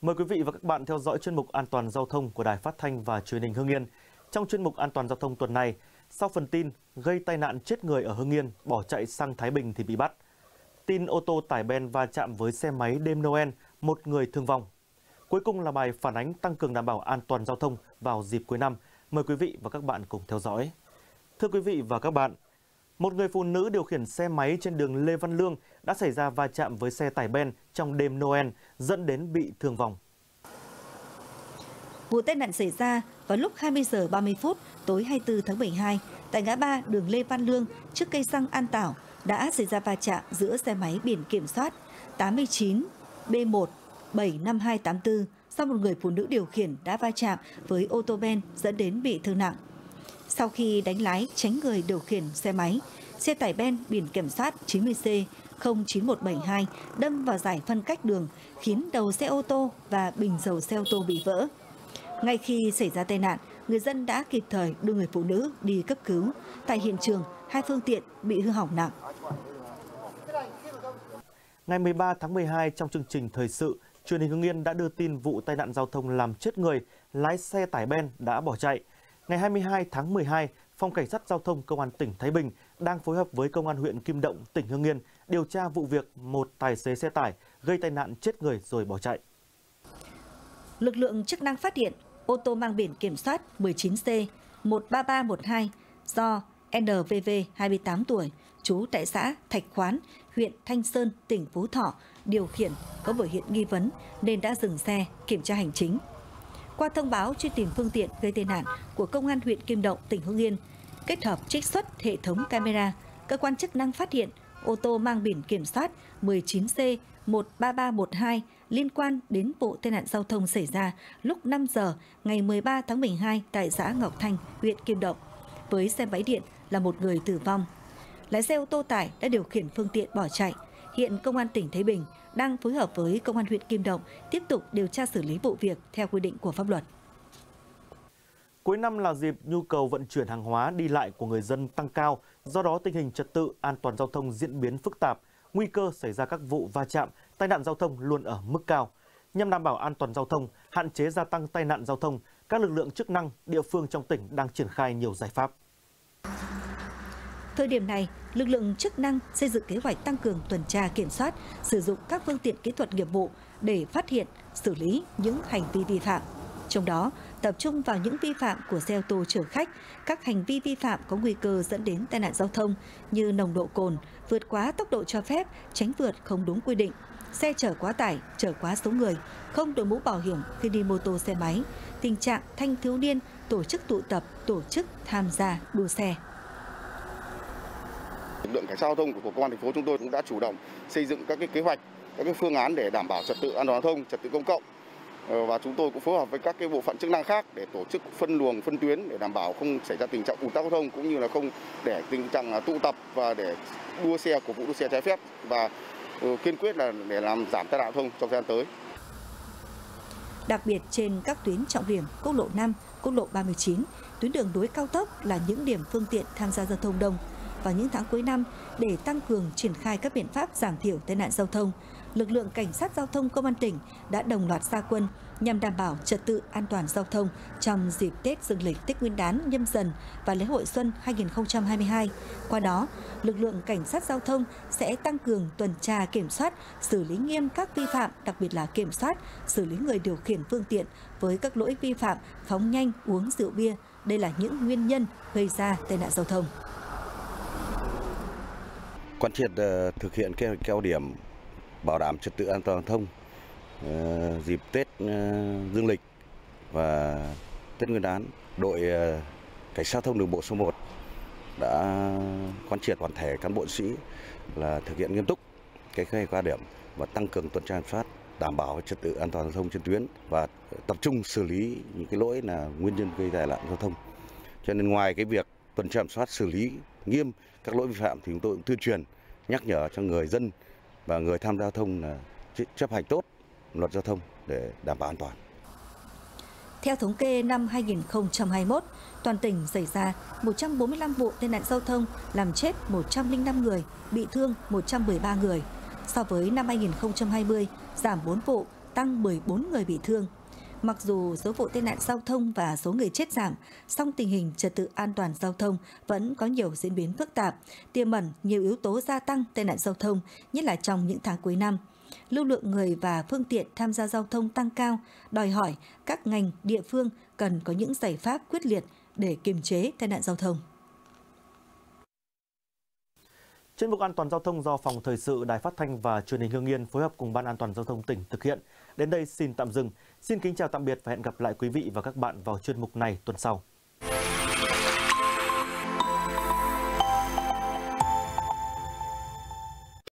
Mời quý vị và các bạn theo dõi chuyên mục An toàn giao thông của Đài Phát thanh và Truyền hình Hưng Yên. Trong chuyên mục An toàn giao thông tuần này, sau phần tin gây tai nạn chết người ở Hưng Yên, bỏ chạy sang Thái Bình thì bị bắt. Tin ô tô tải ben va chạm với xe máy đêm Noel, một người thương vong. Cuối cùng là bài phản ánh tăng cường đảm bảo an toàn giao thông vào dịp cuối năm. Mời quý vị và các bạn cùng theo dõi. Thưa quý vị và các bạn, một người phụ nữ điều khiển xe máy trên đường Lê Văn Lương đã xảy ra va chạm với xe tải ben trong đêm Noel, dẫn đến bị thương vong. Vụ tai nạn xảy ra vào lúc 20 giờ 30 phút tối 24 tháng 12 tại ngã ba đường Lê Văn Lương trước cây xăng An Tảo đã xảy ra va chạm giữa xe máy biển kiểm soát 89 B1 75284 do một người phụ nữ điều khiển đã va chạm với ô tô ben dẫn đến bị thương nặng. Sau khi đánh lái tránh người điều khiển xe máy, xe tải ben biển kiểm soát 90C 09172 đâm vào giải phân cách đường khiến đầu xe ô tô và bình dầu xe ô tô bị vỡ. Ngay khi xảy ra tai nạn, người dân đã kịp thời đưa người phụ nữ đi cấp cứu. Tại hiện trường, hai phương tiện bị hư hỏng nặng. Ngày 13 tháng 12 trong chương trình thời sự, truyền hình Hưng Yên đã đưa tin vụ tai nạn giao thông làm chết người, lái xe tải ben đã bỏ chạy. Ngày 22 tháng 12, Phòng Cảnh sát Giao thông Công an tỉnh Thái Bình đang phối hợp với Công an huyện Kim Động, tỉnh Hưng Yên điều tra vụ việc một tài xế xe tải gây tai nạn chết người rồi bỏ chạy. Lực lượng chức năng phát hiện ô tô mang biển kiểm soát 19C 13312 do NVV 28 tuổi, trú tại xã Thạch Khoán, huyện Thanh Sơn, tỉnh Phú Thọ điều khiển có biểu hiện nghi vấn nên đã dừng xe kiểm tra hành chính. Qua thông báo truy tìm phương tiện gây tai nạn của Công an huyện Kim Động, tỉnh Hưng Yên, kết hợp trích xuất hệ thống camera, cơ quan chức năng phát hiện ô tô mang biển kiểm soát 19C 13312 liên quan đến vụ tai nạn giao thông xảy ra lúc 5 giờ ngày 13 tháng 12 tại xã Ngọc Thanh, huyện Kim Động. Với xe máy điện là một người tử vong. Lái xe ô tô tải đã điều khiển phương tiện bỏ chạy. Hiện Công an tỉnh Thái Bình đang phối hợp với Công an huyện Kim Động tiếp tục điều tra xử lý vụ việc theo quy định của pháp luật. Cuối năm là dịp nhu cầu vận chuyển hàng hóa đi lại của người dân tăng cao, do đó tình hình trật tự an toàn giao thông diễn biến phức tạp, nguy cơ xảy ra các vụ va chạm, tai nạn giao thông luôn ở mức cao. Nhằm đảm bảo an toàn giao thông, hạn chế gia tăng tai nạn giao thông, các lực lượng chức năng địa phương trong tỉnh đang triển khai nhiều giải pháp. Thời điểm này, lực lượng chức năng xây dựng kế hoạch tăng cường tuần tra kiểm soát, sử dụng các phương tiện kỹ thuật nghiệp vụ để phát hiện, xử lý những hành vi vi phạm. Trong đó, tập trung vào những vi phạm của xe ô tô chở khách, các hành vi vi phạm có nguy cơ dẫn đến tai nạn giao thông như nồng độ cồn, vượt quá tốc độ cho phép, tránh vượt không đúng quy định, xe chở quá tải, chở quá số người, không đội mũ bảo hiểm khi đi mô tô xe máy, tình trạng thanh thiếu niên tổ chức tụ tập, tổ chức tham gia đua xe. Lực lượng cảnh sát giao thông của công an thành phố chúng tôi cũng đã chủ động xây dựng các cái kế hoạch, các cái phương án để đảm bảo trật tự an toàn giao thông, trật tự công cộng ờ, và chúng tôi cũng phối hợp với các cái bộ phận chức năng khác để tổ chức phân luồng phân tuyến để đảm bảo không xảy ra tình trạng ùn tắc giao thông cũng như là không để tình trạng à, tụ tập và để đua xe của vụ đua xe trái phép và ừ, kiên quyết là để làm giảm tai nạn giao thông trong thời gian tới. Đặc biệt trên các tuyến trọng điểm quốc lộ 5, quốc lộ 39, tuyến đường đối cao tốc là những điểm phương tiện tham gia giao thông đông. Vào những tháng cuối năm, để tăng cường triển khai các biện pháp giảm thiểu tai nạn giao thông, lực lượng cảnh sát giao thông công an tỉnh đã đồng loạt gia quân nhằm đảm bảo trật tự an toàn giao thông trong dịp Tết Dương lịch Tết Nguyên đán nhâm dần và lễ hội xuân 2022. Qua đó, lực lượng cảnh sát giao thông sẽ tăng cường tuần tra kiểm soát, xử lý nghiêm các vi phạm, đặc biệt là kiểm soát, xử lý người điều khiển phương tiện với các lỗi vi phạm phóng nhanh, uống rượu bia. Đây là những nguyên nhân gây ra tai nạn giao thông. Quan triệt ờ, thực hiện kế hoạch cao điểm bảo đảm trật tự an toàn giao thông ờ, dịp Tết ờ, Dương lịch và Tết Nguyên đán, đội cảnh sát thông đường bộ số 1 đã quan triệt toàn thể cán bộ sĩ là thực hiện nghiêm túc cái kế hoạch cao điểm và tăng cường tuần tra kiểm soát đảm bảo trật tự an toàn giao thông trên tuyến và tập trung xử lý những cái lỗi là nguyên nhân gây tai nạn giao thông. Cho nên ngoài cái việc tuần tra kiểm soát xử lý nghiêm các lỗi vi phạm thì chúng tôi cũng tuyên truyền nhắc nhở cho người dân và người tham gia giao thông là chấp hành tốt luật giao thông để đảm bảo an toàn. Theo thống kê năm 2021, toàn tỉnh xảy ra 145 vụ tai nạn giao thông làm chết 105 người, bị thương 113 người. So với năm 2020, giảm 4 vụ, tăng 14 người bị thương. Mặc dù số vụ tai nạn giao thông và số người chết giảm, song tình hình trật tự an toàn giao thông vẫn có nhiều diễn biến phức tạp, tiềm ẩn nhiều yếu tố gia tăng tai nạn giao thông, nhất là trong những tháng cuối năm. Lưu lượng người và phương tiện tham gia giao thông tăng cao, đòi hỏi các ngành, địa phương cần có những giải pháp quyết liệt để kiềm chế tai nạn giao thông. Chuyên mục an toàn giao thông do Phòng Thời sự, Đài Phát thanh và Truyền hình Hương Yên phối hợp cùng Ban An toàn giao thông tỉnh thực hiện. Đến đây xin tạm dừng. Xin kính chào tạm biệt và hẹn gặp lại quý vị và các bạn vào chuyên mục này tuần sau.